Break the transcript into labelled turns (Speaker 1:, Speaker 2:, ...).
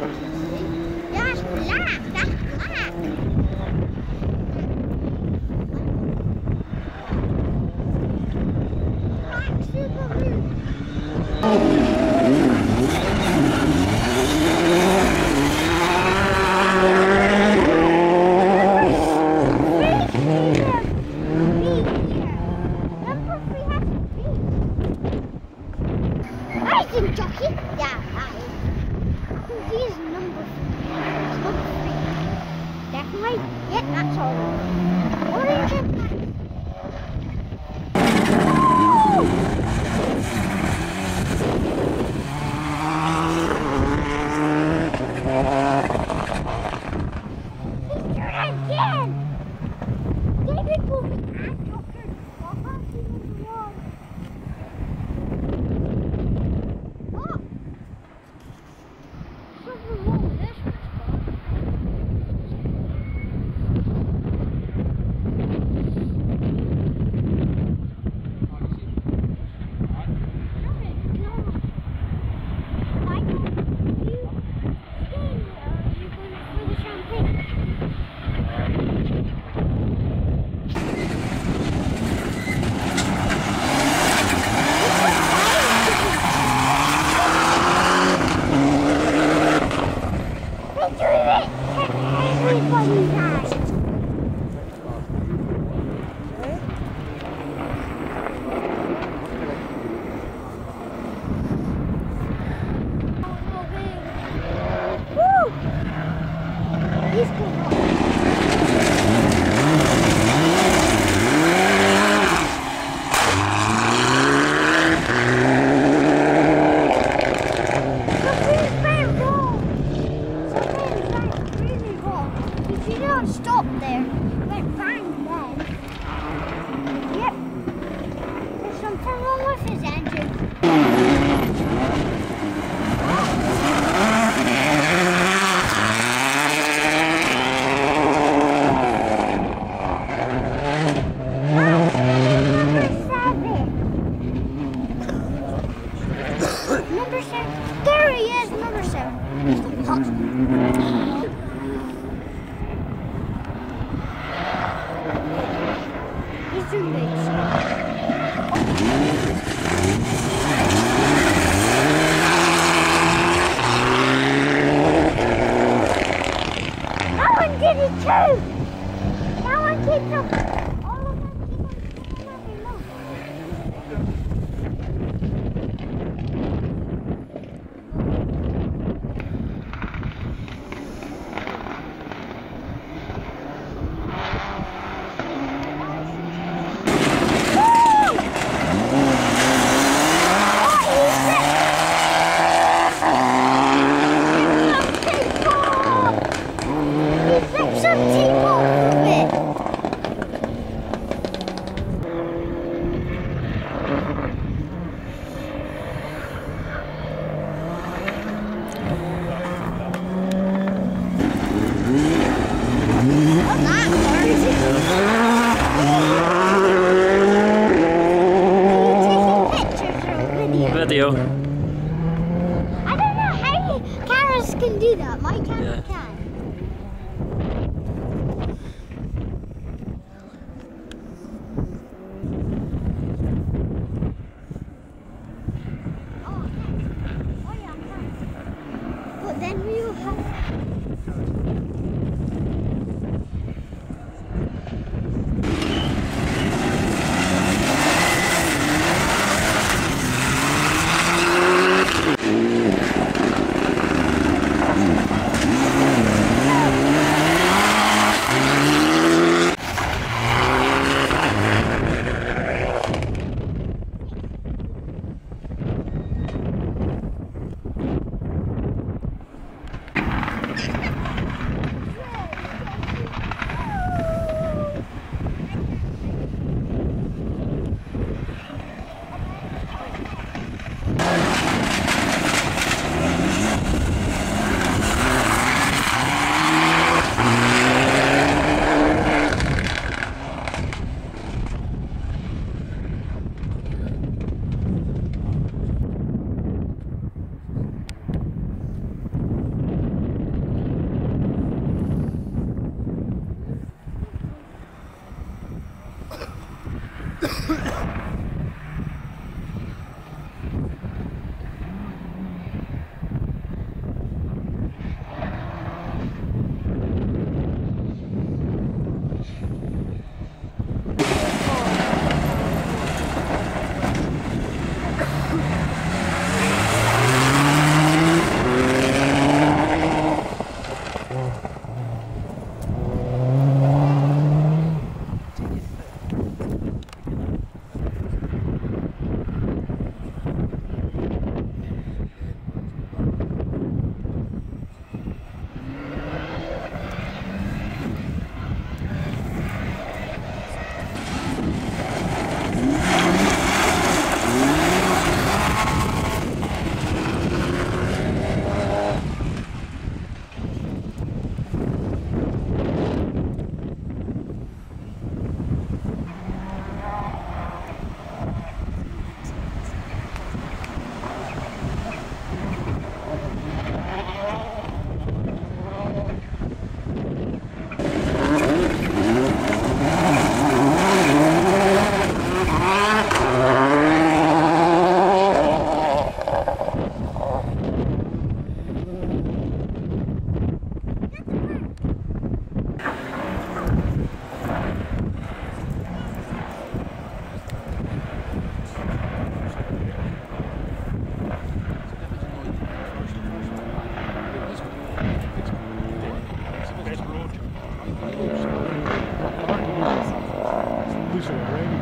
Speaker 1: Lah. car stopped there. It went bang.
Speaker 2: Woo!
Speaker 1: I
Speaker 2: can't
Speaker 1: up.
Speaker 2: Mm-hmm.